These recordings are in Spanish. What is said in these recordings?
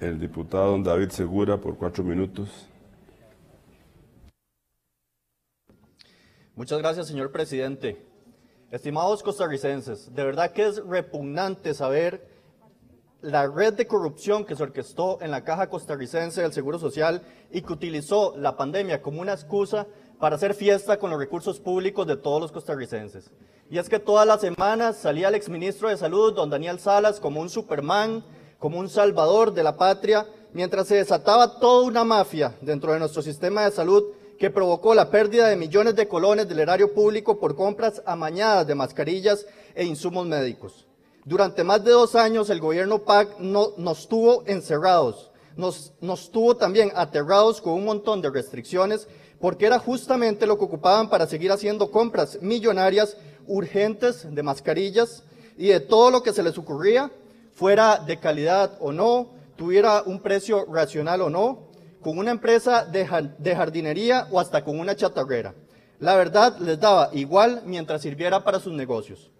el diputado don David Segura por cuatro minutos. Muchas gracias, señor presidente. Estimados costarricenses, de verdad que es repugnante saber la red de corrupción que se orquestó en la Caja Costarricense del Seguro Social y que utilizó la pandemia como una excusa para hacer fiesta con los recursos públicos de todos los costarricenses. Y es que todas las semanas salía el exministro de Salud, don Daniel Salas, como un superman, como un salvador de la patria, mientras se desataba toda una mafia dentro de nuestro sistema de salud que provocó la pérdida de millones de colones del erario público por compras amañadas de mascarillas e insumos médicos. Durante más de dos años el gobierno PAC no, nos tuvo encerrados, nos, nos tuvo también aterrados con un montón de restricciones porque era justamente lo que ocupaban para seguir haciendo compras millonarias urgentes de mascarillas y de todo lo que se les ocurría, fuera de calidad o no, tuviera un precio racional o no, con una empresa de, jardinería o hasta con una chatarrera. La verdad les daba igual mientras sirviera para sus negocios.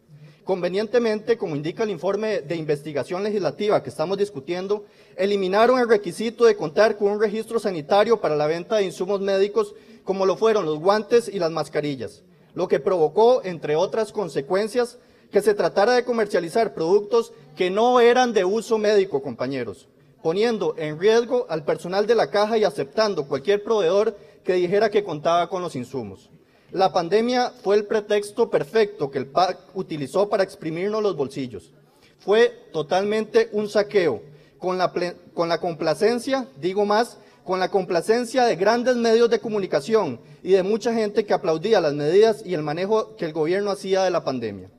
Convenientemente, como indica el informe de investigación legislativa que estamos discutiendo, eliminaron el requisito de contar con un registro sanitario para la venta de insumos médicos como lo fueron los guantes y las mascarillas, lo que provocó, entre otras consecuencias, que se tratara de comercializar productos que no eran de uso médico, compañeros, poniendo en riesgo al personal de la caja y aceptando cualquier proveedor que dijera que contaba con los insumos. La pandemia fue el pretexto perfecto que el PAC utilizó para exprimirnos los bolsillos. Fue totalmente un saqueo, con la, con la complacencia, digo más, con la complacencia de grandes medios de comunicación y de mucha gente que aplaudía las medidas y el manejo que el gobierno hacía de la pandemia.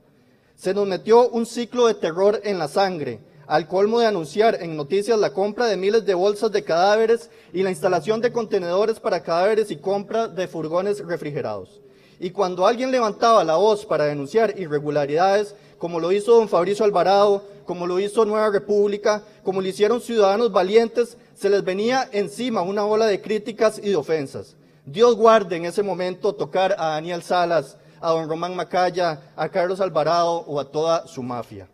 Se nos metió un ciclo de terror en la sangre, al colmo de anunciar en noticias la compra de miles de bolsas de cadáveres y la instalación de contenedores para cadáveres y compra de furgones refrigerados. Y cuando alguien levantaba la voz para denunciar irregularidades, como lo hizo don Fabricio Alvarado, como lo hizo Nueva República, como lo hicieron ciudadanos valientes, se les venía encima una ola de críticas y de ofensas. Dios guarde en ese momento tocar a Daniel Salas, a don Román Macaya, a Carlos Alvarado o a toda su mafia.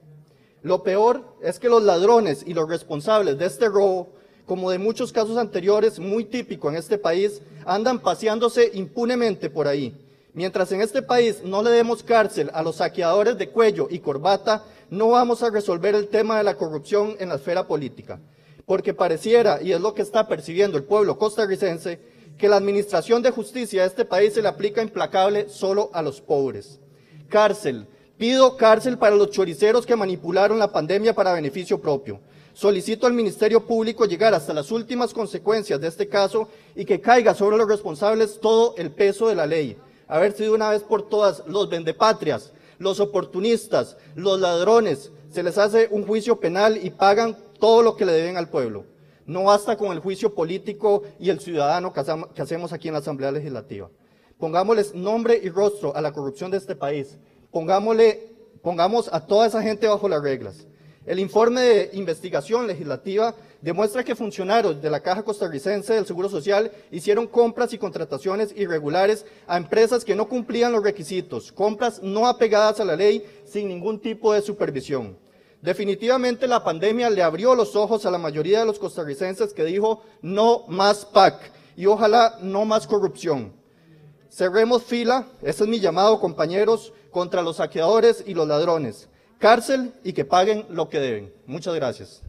Lo peor es que los ladrones y los responsables de este robo, como de muchos casos anteriores muy típico en este país, andan paseándose impunemente por ahí. Mientras en este país no le demos cárcel a los saqueadores de cuello y corbata, no vamos a resolver el tema de la corrupción en la esfera política. Porque pareciera, y es lo que está percibiendo el pueblo costarricense, que la administración de justicia de este país se le aplica implacable solo a los pobres. Cárcel, Pido cárcel para los choriceros que manipularon la pandemia para beneficio propio. Solicito al Ministerio Público llegar hasta las últimas consecuencias de este caso y que caiga sobre los responsables todo el peso de la ley. Haber sido una vez por todas los vendepatrias, los oportunistas, los ladrones, se les hace un juicio penal y pagan todo lo que le deben al pueblo. No basta con el juicio político y el ciudadano que hacemos aquí en la Asamblea Legislativa. Pongámosles nombre y rostro a la corrupción de este país pongámosle, pongamos a toda esa gente bajo las reglas. El informe de investigación legislativa demuestra que funcionarios de la Caja Costarricense del Seguro Social hicieron compras y contrataciones irregulares a empresas que no cumplían los requisitos, compras no apegadas a la ley sin ningún tipo de supervisión. Definitivamente la pandemia le abrió los ojos a la mayoría de los costarricenses que dijo no más PAC y ojalá no más corrupción. Cerremos fila, ese es mi llamado compañeros, contra los saqueadores y los ladrones. Cárcel y que paguen lo que deben. Muchas gracias.